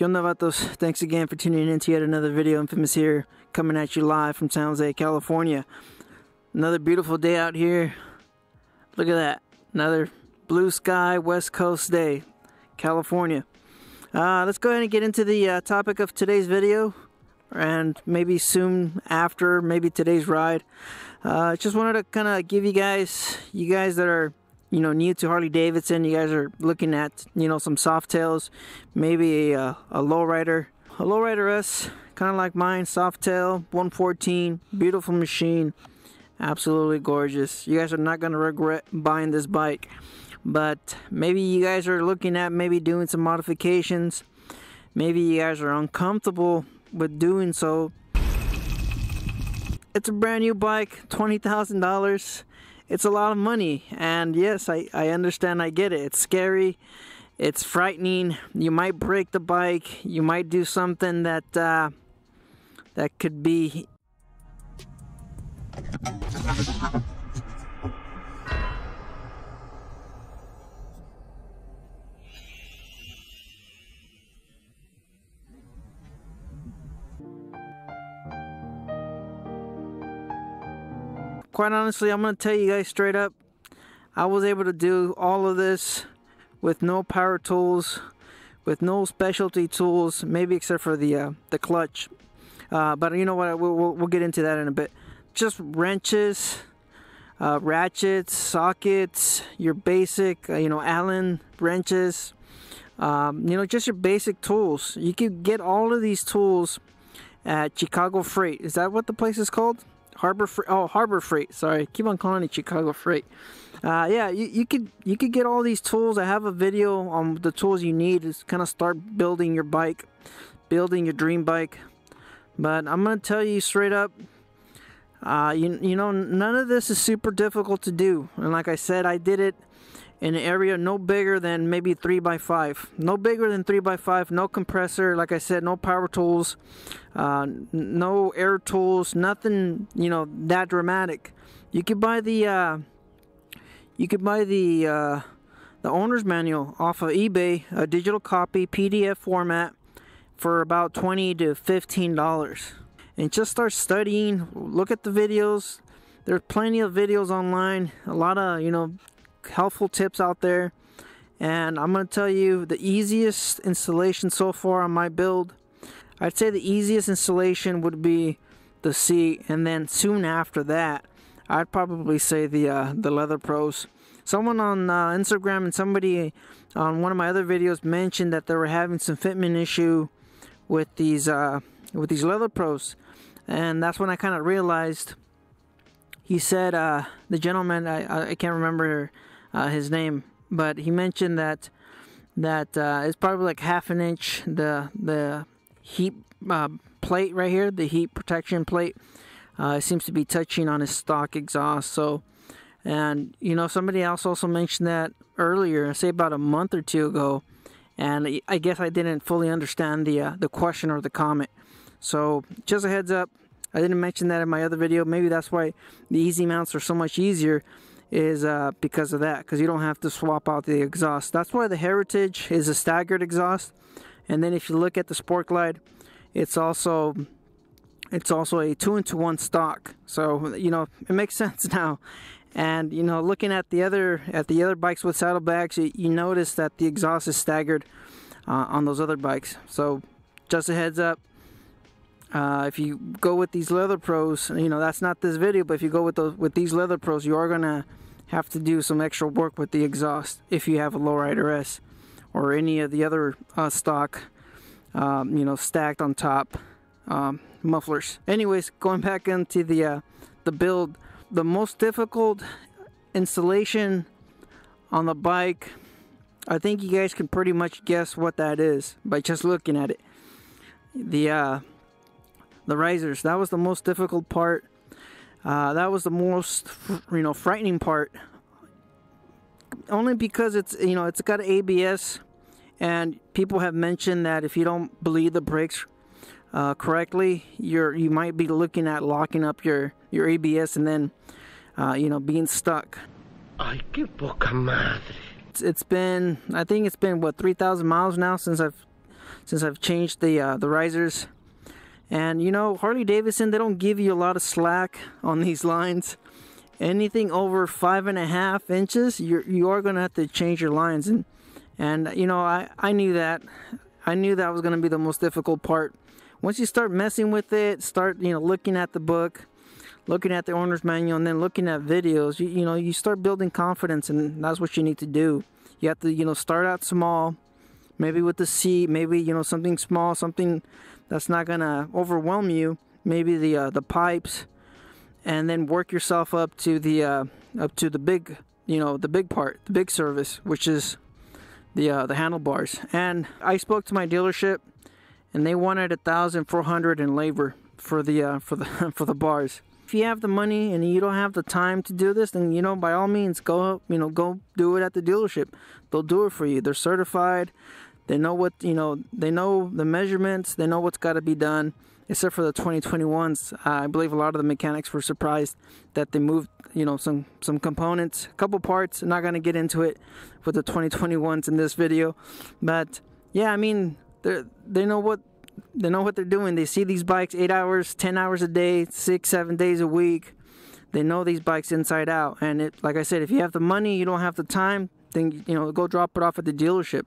¿Qué onda, vatos? Thanks again for tuning in to yet another video. Infamous here, coming at you live from San Jose, California. Another beautiful day out here. Look at that. Another blue sky, West Coast day, California. Uh, let's go ahead and get into the uh, topic of today's video, and maybe soon after, maybe today's ride. Uh, just wanted to kind of give you guys, you guys that are you know new to Harley Davidson, you guys are looking at you know some Softails, maybe a, a lowrider, a lowrider S, kind of like mine, Softail 114, beautiful machine, absolutely gorgeous. You guys are not gonna regret buying this bike, but maybe you guys are looking at maybe doing some modifications. Maybe you guys are uncomfortable with doing so. It's a brand new bike, twenty thousand dollars it's a lot of money and yes I, I understand I get it. It's scary. It's frightening. You might break the bike. You might do something that uh, that could be quite honestly, I'm going to tell you guys straight up, I was able to do all of this with no power tools, with no specialty tools, maybe except for the uh, the clutch. Uh, but you know what? We'll, we'll, we'll, get into that in a bit. Just wrenches, uh, ratchets, sockets, your basic, uh, you know, Allen wrenches. Um, you know, just your basic tools. You can get all of these tools at Chicago Freight. Is that what the place is called? Harbor Freight. Oh, Harbor Freight. Sorry, keep on calling it Chicago Freight. Uh, yeah, you, you could you could get all these tools. I have a video on the tools you need to kind of start building your bike, building your dream bike. But I'm gonna tell you straight up. Uh, you you know none of this is super difficult to do, and like I said, I did it an area no bigger than maybe 3 by 5 no bigger than 3 by 5 no compressor like i said no power tools uh, no air tools nothing you know that dramatic. You could buy the uh, you could buy the uh, the owner's manual off of ebay a digital copy pdf format for about 20 to 15 dollars. And just start studying look at the videos. There's plenty of videos online a lot of you know helpful tips out there. And I'm going to tell you the easiest installation so far on my build. I'd say the easiest installation would be the seat, and then soon after that, I'd probably say the uh, the Leather Pros. Someone on uh, Instagram and somebody on one of my other videos mentioned that they were having some fitment issue with these uh, with these Leather Pros, and that's when I kind of realized. He said uh, the gentleman I I can't remember uh, his name, but he mentioned that that uh, it's probably like half an inch the the heat uh, plate right here, the heat protection plate. Uh, seems to be touching on his stock exhaust. So, and you know, somebody else also mentioned that earlier, say about a month or two ago, and I guess I didn't fully understand the uh, the question or the comment. So, just a heads up, I didn't mention that in my other video. Maybe that's why the easy mounts are so much easier is uh, because of that because you don't have to swap out the exhaust. That's why the heritage is a staggered exhaust. And then if you look at the sport glide it's also it's also a two into one stock. So you know it makes sense now. And you know looking at the other at the other bikes with saddlebags you, you notice that the exhaust is staggered uh, on those other bikes. So just a heads up uh, if you go with these leather pros you know that's not this video but if you go with those with these leather pros you are gonna have to do some extra work with the exhaust if you have a lowrider S or any of the other uh, stock um, you know stacked on top um, mufflers. Anyways going back into the uh, the build the most difficult installation on the bike I think you guys can pretty much guess what that is by just looking at it. The uh, the risers that was the most difficult part uh, that was the most you know frightening part only because it's you know it's got ABS and people have mentioned that if you don't bleed the brakes uh, correctly you're you might be looking at locking up your your ABS and then uh, you know being stuck Ay, qué poca madre. It's, it's been I think it's been what 3,000 miles now since I've since I've changed the uh, the risers. And you know, Harley Davidson, they don't give you a lot of slack on these lines. Anything over five and a half inches, you're you are gonna have to change your lines. And and you know, I I knew that. I knew that was gonna be the most difficult part. Once you start messing with it, start you know looking at the book, looking at the owner's manual, and then looking at videos, you you know you start building confidence, and that's what you need to do. You have to you know start out small, maybe with the seat, maybe you know something small, something that's not gonna overwhelm you. Maybe the uh, the pipes, and then work yourself up to the uh, up to the big you know the big part, the big service, which is the uh, the handlebars. And I spoke to my dealership, and they wanted a thousand four hundred in labor for the uh, for the for the bars. If you have the money and you don't have the time to do this, then you know by all means go you know go do it at the dealership. They'll do it for you. They're certified. They know what you know. They know the measurements. They know what's got to be done. Except for the 2021s, uh, I believe a lot of the mechanics were surprised that they moved, you know, some some components, a couple parts. I'm not gonna get into it with the 2021s in this video, but yeah, I mean, they they know what they know what they're doing. They see these bikes eight hours, ten hours a day, six, seven days a week. They know these bikes inside out, and it, like I said, if you have the money, you don't have the time, then you know, go drop it off at the dealership.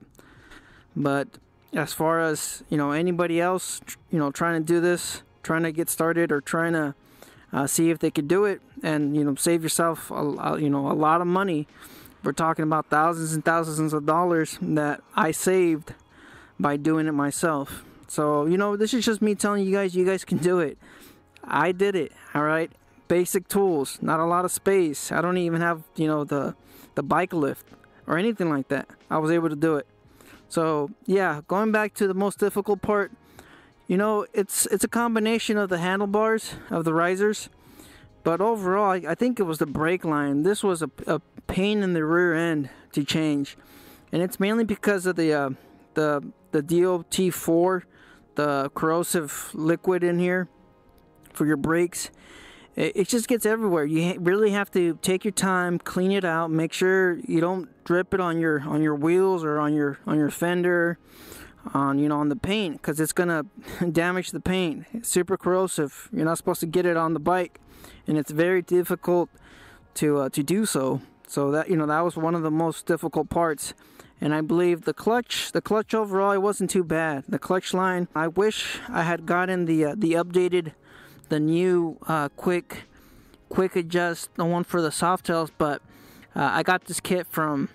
But as far as you know, anybody else, you know, trying to do this, trying to get started, or trying to uh, see if they could do it, and you know, save yourself, a, you know, a lot of money. We're talking about thousands and thousands of dollars that I saved by doing it myself. So you know, this is just me telling you guys, you guys can do it. I did it. All right, basic tools, not a lot of space. I don't even have you know the the bike lift or anything like that. I was able to do it. So yeah, going back to the most difficult part, you know, it's it's a combination of the handlebars of the risers, but overall, I, I think it was the brake line. This was a, a, pain in the rear end to change, and it's mainly because of the uh, the the DOT4, the corrosive liquid in here for your brakes it just gets everywhere. You really have to take your time, clean it out, make sure you don't drip it on your on your wheels or on your on your fender, on you know on the paint because it's gonna damage the paint. It's super corrosive. You're not supposed to get it on the bike, and it's very difficult to uh, to do so. So that you know that was one of the most difficult parts. And I believe the clutch, the clutch overall, it wasn't too bad. The clutch line, I wish I had gotten the uh, the updated the new uh, quick quick adjust, the one for the Softails, but uh, I got this kit from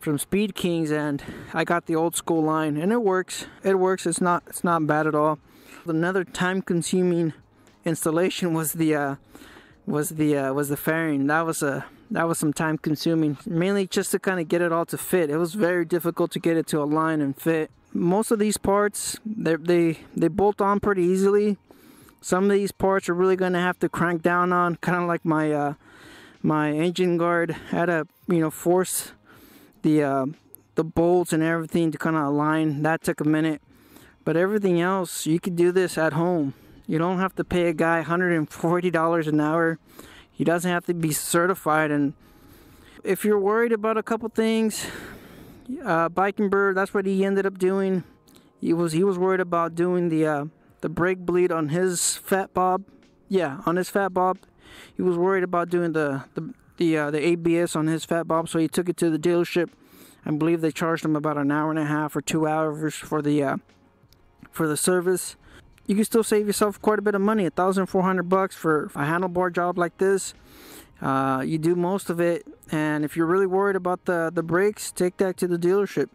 from Speed Kings and I got the old school line and it works. It works. It's not it's not bad at all. Another time consuming installation was the uh, was the uh, was the fairing. That was a that was some time consuming, mainly just to kind of get it all to fit. It was very difficult to get it to align and fit. Most of these parts they they they bolt on pretty easily some of these parts are really going to have to crank down on, kind of like my uh, my engine guard. had to you know force the uh, the bolts and everything to kind of align. That took a minute, but everything else you could do this at home. You don't have to pay a guy $140 an hour. He doesn't have to be certified. And if you're worried about a couple things, uh, Bird, that's what he ended up doing. He was he was worried about doing the uh, the brake bleed on his fat bob. Yeah, on his fat bob. He was worried about doing the the the, uh, the ABS on his fat bob, so he took it to the dealership. I believe they charged him about an hour and a half or two hours for the uh, for the service. You can still save yourself quite a bit of money, a thousand four hundred bucks for a handlebar job like this. Uh, you do most of it, and if you're really worried about the the brakes, take that to the dealership.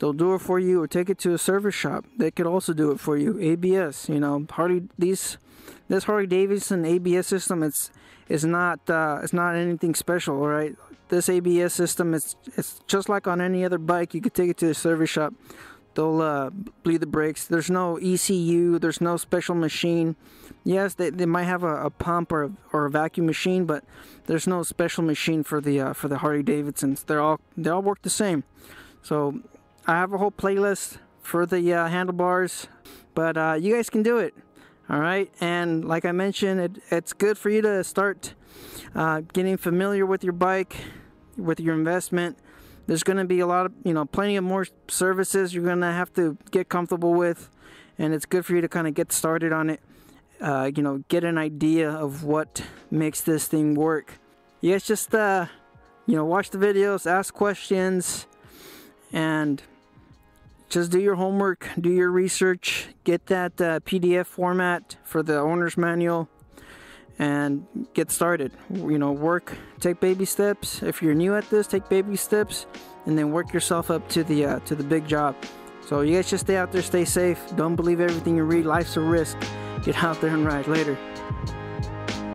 They'll do it for you or take it to a service shop. They could also do it for you. ABS, you know, Harley these this Harley Davidson ABS system it's is not uh, it's not anything special, all right? This ABS system it's it's just like on any other bike. You could take it to a service shop. They'll uh, bleed the brakes. There's no ECU. There's no special machine. Yes, they, they might have a, a pump or a, or a vacuum machine, but there's no special machine for the uh, for the Harley Davidsons. They're all they all work the same. So I have a whole playlist for the uh, handlebars, but uh, you guys can do it. All right, and like I mentioned, it, it's good for you to start uh, getting familiar with your bike, with your investment. there's going to be a lot of you know plenty of more services you're going to have to get comfortable with and it's good for you to kind of get started on it uh, you know get an idea of what makes this thing work yeah it's just uh you know watch the videos ask questions and just do your homework do your research get that uh, pdf format for the owner's manual and get started. You know work take baby steps. If you're new at this take baby steps and then work yourself up to the uh, to the big job. So you guys just stay out there stay safe. Don't believe everything you read. Life's a risk. Get out there and ride later